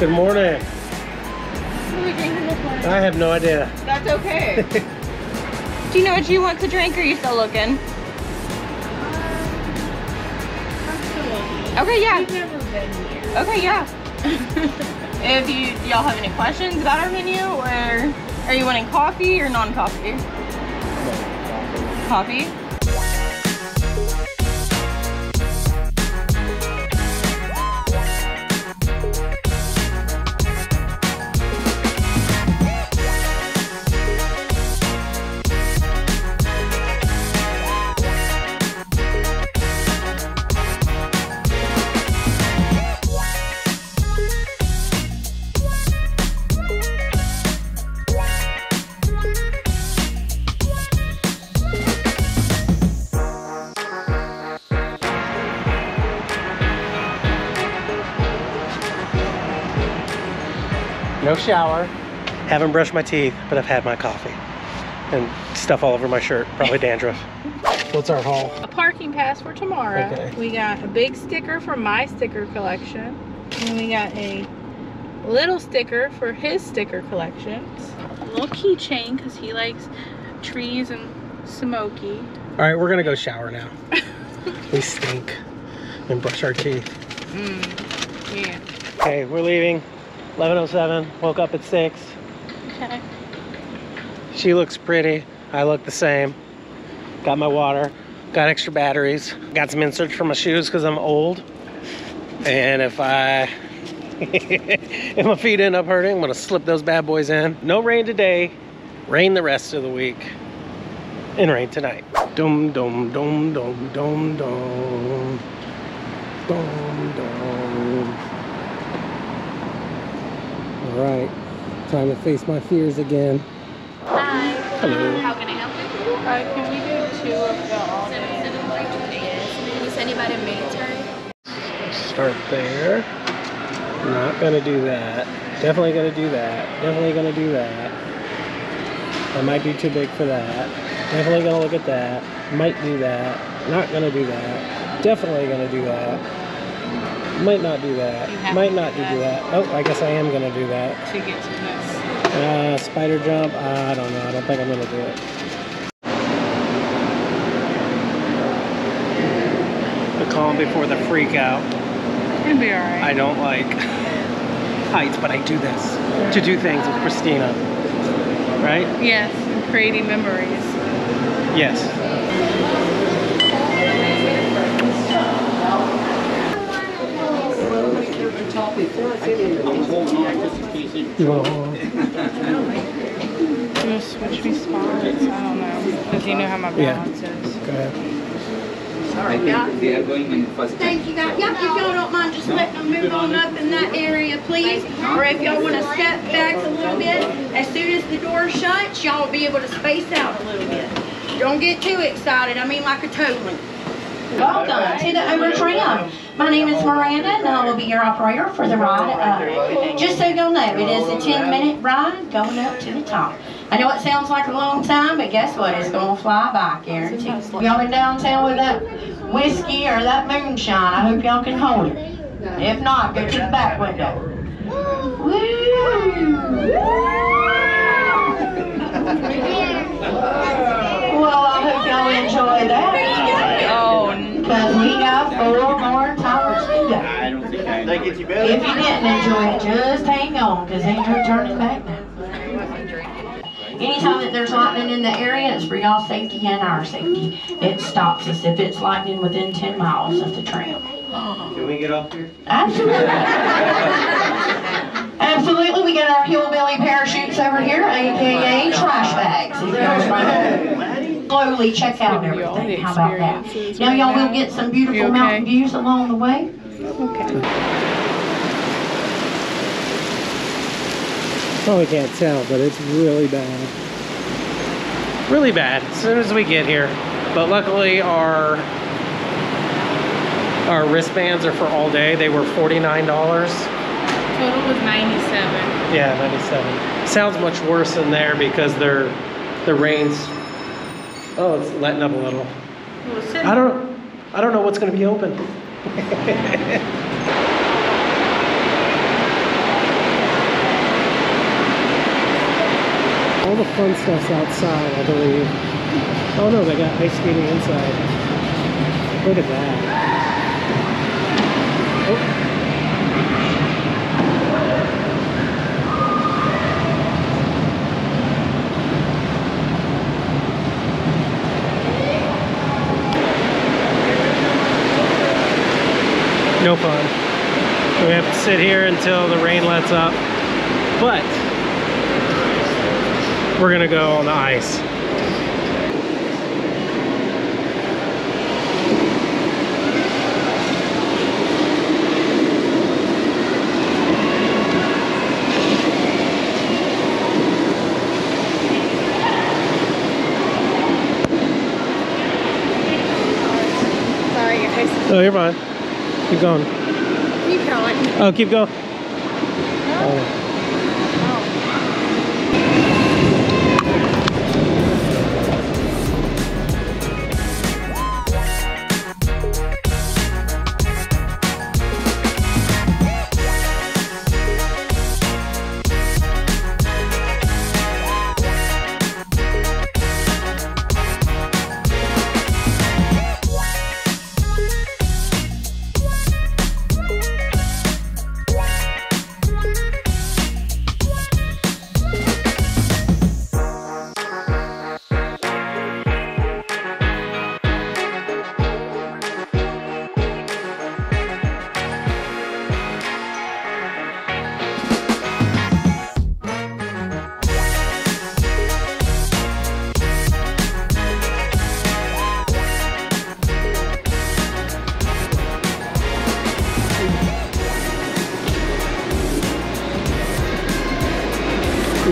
Good morning. What are we drinking this morning? I have no idea. That's okay. Do you know what you want to drink or are you still looking? Okay, yeah. I've never been here. Okay, yeah. if you y'all have any questions about our menu or are you wanting coffee or non-coffee? Coffee? No shower. Haven't brushed my teeth, but I've had my coffee. And stuff all over my shirt, probably dandruff. What's our haul? A parking pass for tomorrow. Okay. We got a big sticker for my sticker collection. And we got a little sticker for his sticker collections. A little keychain because he likes trees and smoky. All right, we're gonna go shower now. we stink and brush our teeth. Mm, yeah. Okay, we're leaving. 11:07. Woke up at six. Okay. She looks pretty. I look the same. Got my water. Got extra batteries. Got some inserts for my shoes because I'm old. And if I if my feet end up hurting, I'm gonna slip those bad boys in. No rain today. Rain the rest of the week. And rain tonight. Dum dum dum dum dum dum. Dum dum. All right, time to face my fears again. Hi. Hello. How can I help you? Uh, can we do two of the all Seven, day? seven, three, yes. Can you send anybody military? Start there. Not gonna do that. Definitely gonna do that. Definitely gonna do that. That might be too big for that. Definitely gonna look at that. Might do that. Not gonna do that. Definitely gonna do that. Might not do that. Might not do do that. that. Oh, I guess I am gonna do that. To get to this. Uh, spider jump. I don't know. I don't think I'm gonna do it. The calm before the freak out. It'll be alright. I don't like heights, but I do this to do things with Christina. Right? Yes, and creating memories. Yes. You want to hold on? Switch me spots? I don't know. Because you know how my Yeah. balance is. Go ahead. In first. Thank you guys. Yeah, if y'all don't mind just letting them move on up in that area, please. Or if y'all want to step back a little bit, as soon as the door shuts, y'all will be able to space out a little bit. Don't get too excited. I mean like a toddler. Welcome to the Ober Tram. My name is Miranda and I will be your operator for the ride up. Just so you'll know, it is a 10 minute ride going up to the top. I know it sounds like a long time, but guess what? It's gonna fly by, guarantee. Y'all been downtown with that whiskey or that moonshine? I hope y'all can hold it. If not, go to the back window. Woo! Well, I hope y'all enjoy that. Because we got four more towers to go. I don't think I. If you didn't enjoy it, just hang on, because ain't no turning back now. Anytime that there's lightning in the area, it's for y'all safety and our safety. It stops us if it's lightning within 10 miles of the trail. Can we get up here? Absolutely. Absolutely, we got our hillbilly parachutes over here, AKA trash bags. If y'all try to slowly check out Giving you all the everything, how about that? Now y'all will get some beautiful okay? mountain views along the way. okay. Probably can't tell, but it's really bad. Really bad. As soon as we get here, but luckily our our wristbands are for all day. They were forty nine dollars. Total was 97. Yeah, ninety seven. Sounds much worse in there because they're the rains. Oh, it's letting up a little. Well, I don't, I don't know what's gonna be open. All the fun stuff's outside, I believe. Oh no, they got ice skating inside. Look at that. Oh. No fun. We have to sit here until the rain lets up. But we're gonna go on the ice. Sorry. Oh, you're fine. Keep going. Keep going. Oh, keep going. Oh.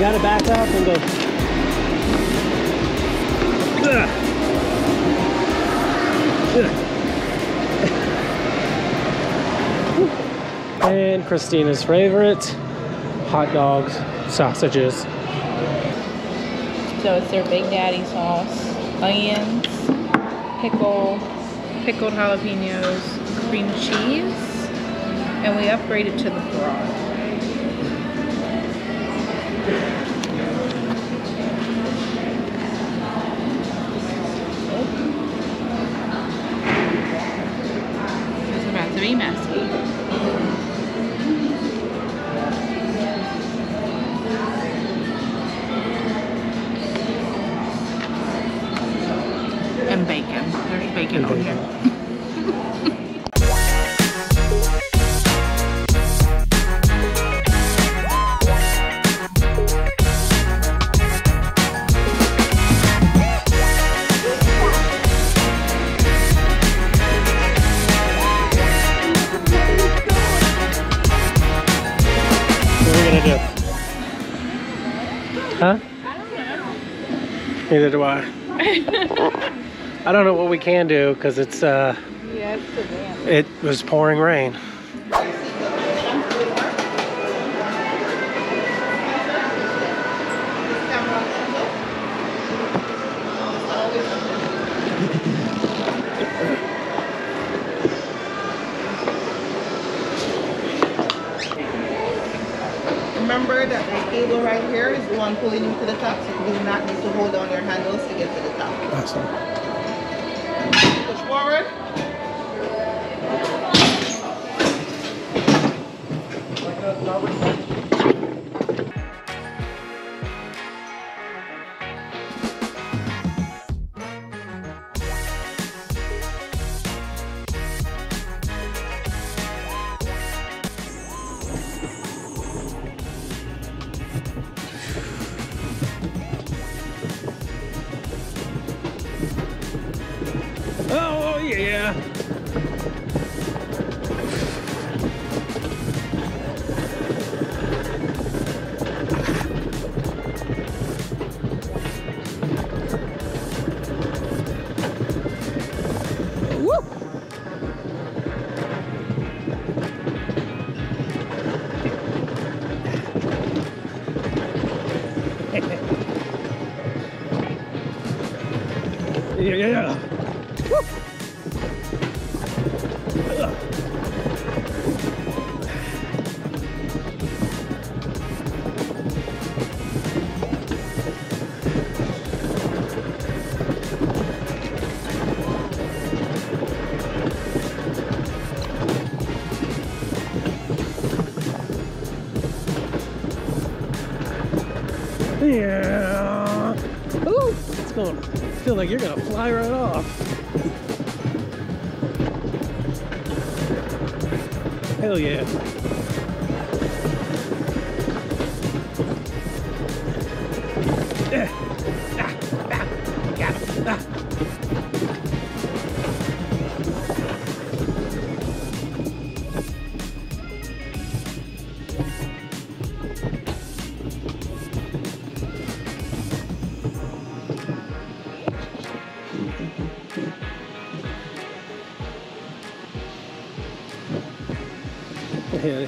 You gotta back up and go. And Christina's favorite hot dogs, sausages. So it's their Big Daddy sauce, onions, pickle, pickled jalapenos, cream cheese, and we upgraded to the broth. Neither do I. I don't know what we can do because it's uh Yeah, it's it was pouring rain. Remember that the cable right here is the one pulling you to the top, so you do not need to hold on your handles to get to the top. Awesome. Push forward. Oh, oh yeah, like you're gonna fly right off. Hell yeah.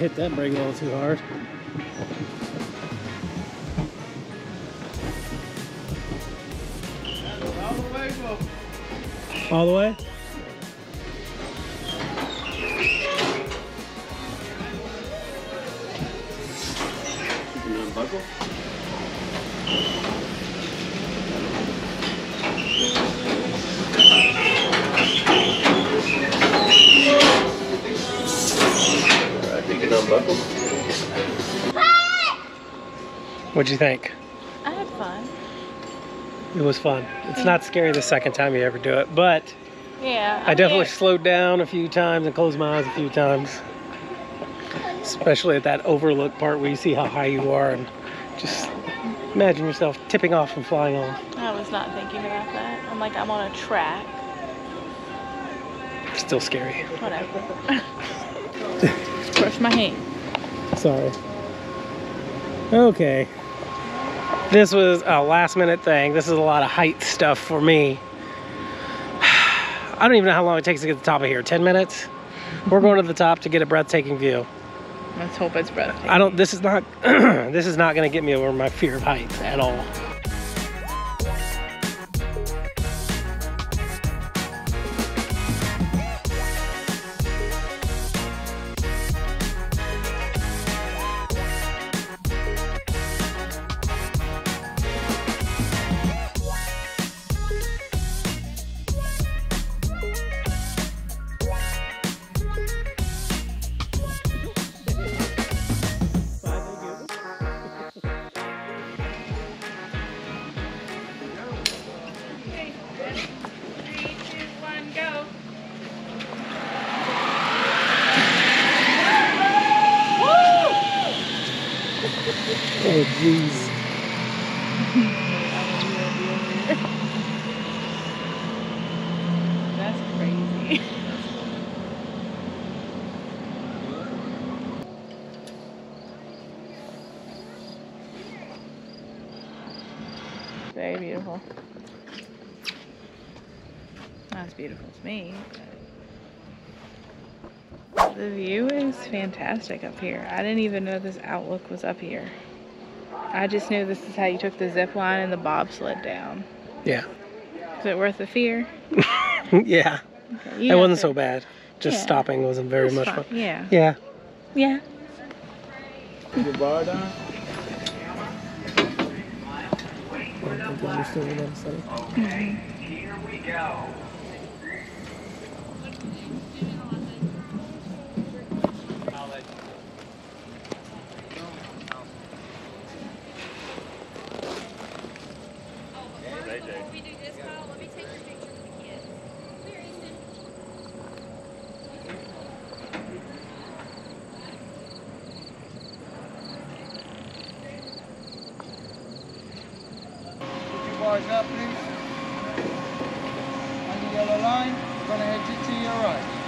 Hit that brake a little too hard. All the way? What'd you think? I had fun. It was fun. It's not scary the second time you ever do it, but Yeah. I definitely mean, slowed down a few times and closed my eyes a few times. Especially at that overlook part where you see how high you are and just imagine yourself tipping off and flying off. I was not thinking about that. I'm like, I'm on a track. Still scary. Whatever. Brush my hand. Sorry. Okay. This was a last minute thing. This is a lot of height stuff for me. I don't even know how long it takes to get to the top of here. 10 minutes? We're going to the top to get a breathtaking view. Let's hope it's breathtaking. I don't this is not this is not going to get me over my fear of heights at all. Very beautiful. That's beautiful to me. The view is fantastic up here. I didn't even know this outlook was up here. I just knew this is how you took the zip line and the bobsled down. Yeah. Is it worth the fear? yeah. Okay, It wasn't the- so bad. Just Yeah. stopping wasn't very was much fun. fun. Yeah. Yeah. Yeah. Your bar down? we do this call, let me take your picture with the kids. Here, Easton. Put your bars up, please. On the yellow line, gonna head you to your right.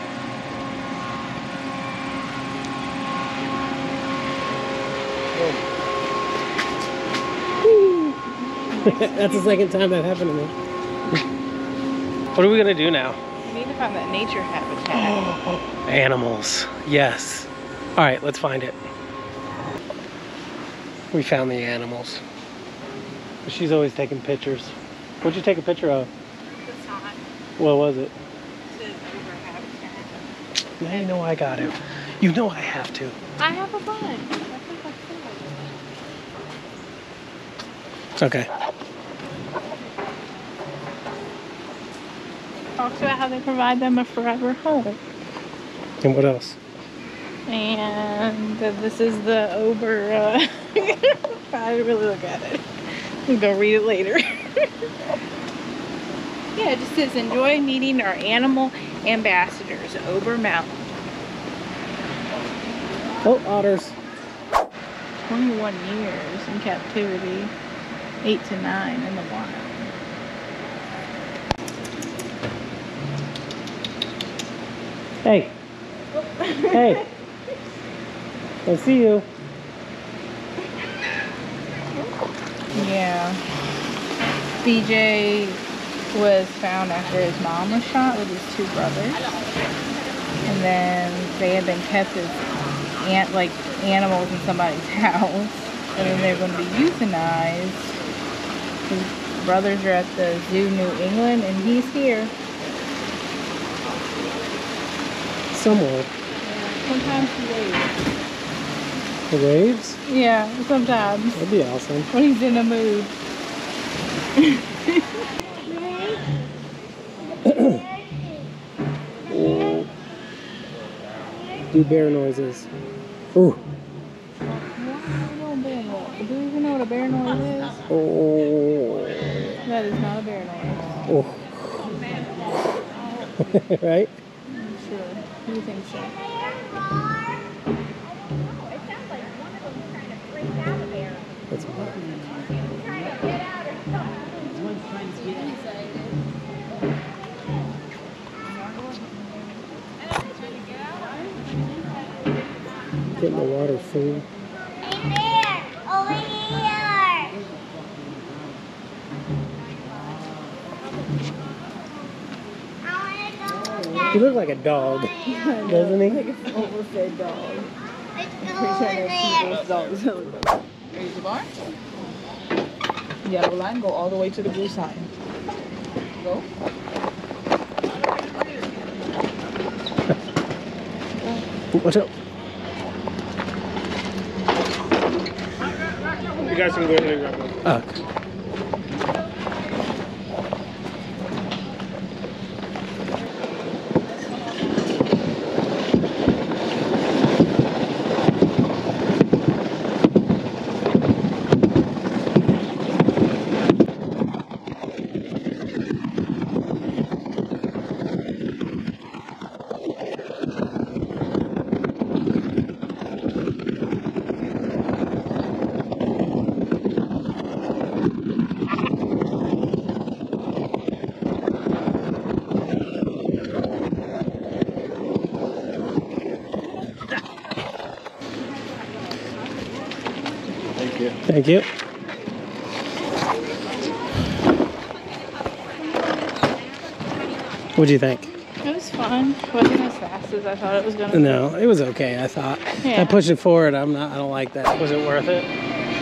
That's the second time that happened to me. What are we gonna do now? We need to find that nature habitat. Animals. Yes. All right, let's find it. We found the animals. She's always taking pictures. What'd you take a picture of? the sign What was it? says Ober habitat. Now you know I got to. You know I have to. I have a bunch. I think I said. It's okay. Talks about how they provide them a forever home. And what else? And this is the Ober. Uh, I didn't really look at it. I'm gonna read it later. yeah, it just says enjoy meeting our animal ambassadors, Ober Mountain. Oh, otters. 21 years in captivity, 8 to 9 in the wild. Hey. Hey. I see you. Yeah. BJ was found after his mom was shot with his two brothers. And then they had been kept as ant like animals in somebody's house. And then they're going to be euthanized. His brothers are at the zoo New England and he's here. Somewhere. Sometimes he waves. The waves? Yeah, sometimes. That'd be awesome. When he's in a mood. Do bear noises. Ooh. Do you even know what a bear noise is? Oh. That is not a bear noise. Oh. right? I'm sure. Who do you think so? That's Getting the water full. He looked like a dog, doesn't he? Overfed dog. Dogs. Raise the bar. Yellow line, go all the way to the blue side. Go. Watch out. You guys can go ahead and grab one. Oh, uh, okay. You. Thank you. What do you think? It was fun. wasn't as fast as I thought it was gonna be. No, it was okay. I thought. I Yeah. pushed it forward. I'm not. I don't like that. Was it worth it?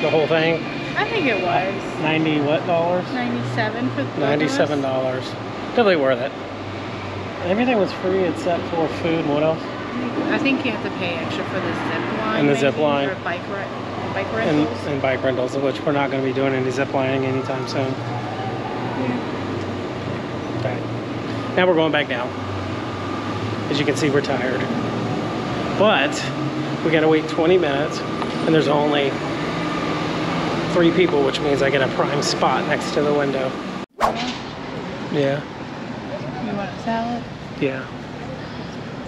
The whole thing? I think it was. Ninety what dollars? 97 for the both of us. Ninety-seven dollars. Definitely worth it. Everything was free except for food. What else? I think you have to pay extra for the zip line. And the zip line. Bike, re- bike And, rentals. and bike rentals, of which we're not going to be doing any zip lining anytime soon. Okay. Now we're going back down. As you can see, we're tired. But we got to wait 20 minutes, and there's only three people, which means I get a prime spot next to the window. Yeah, You want a salad? yeah.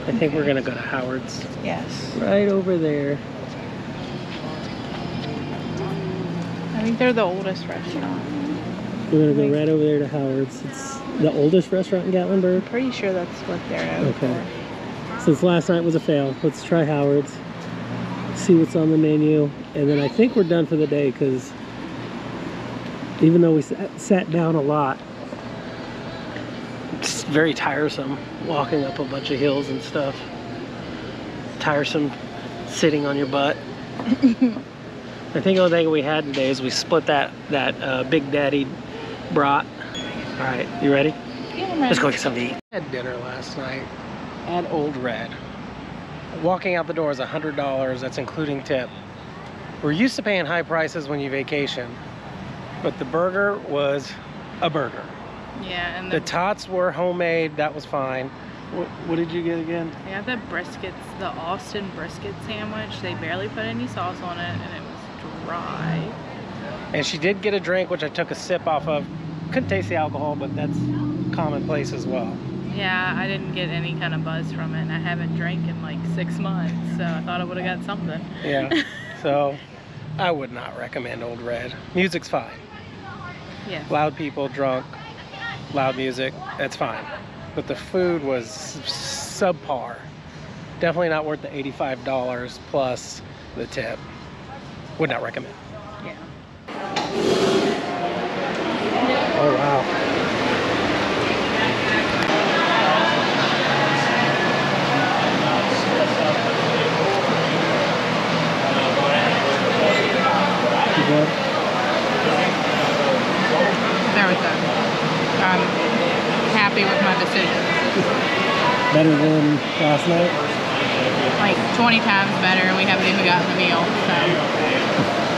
I think we're gonna go to Howard's. Yes. Right over there. I think they're the oldest restaurant. We're gonna go right over there to Howard's. It's the oldest restaurant in Gatlinburg. Pretty sure that's what they're Okay. Since last night was a fail, let's try Howard's. See what's on the menu, and then I think we're done for the day because even though we sat, sat down a lot, it's very tiresome walking up a bunch of hills and stuff. Tiresome sitting on your butt. I think the only thing we had today is we split that that uh, Big Daddy brat. All right, you ready? for. Yeah, Let's go get something to eat. Had dinner last night at Ole Red. Walking out the door is $100. That's including tip. We're used to paying high prices when you vacation, but the burger was a burger. Yeah, and The the, tots were homemade. That was fine. What, what did you get again? they had the briskets, the Austin brisket sandwich. They barely put any sauce on it, and it was dry. And she did get a drink, which I took a sip off of. Couldn't taste the alcohol, but that's commonplace as well. Yeah, I didn't get any kind of buzz from it, and I haven't drank in like six months, so I thought I would have got something. Yeah. so I would not recommend Ole Red. Music's fine. Yeah. Loud people, drunk, loud music, that's fine. But the food was subpar. Definitely not worth the $85 plus the tip. Would not recommend. Yeah. Oh wow. There we go. I'm happy with my decision. Better than last night? Like 20 times better, and we haven't even gotten the meal, so.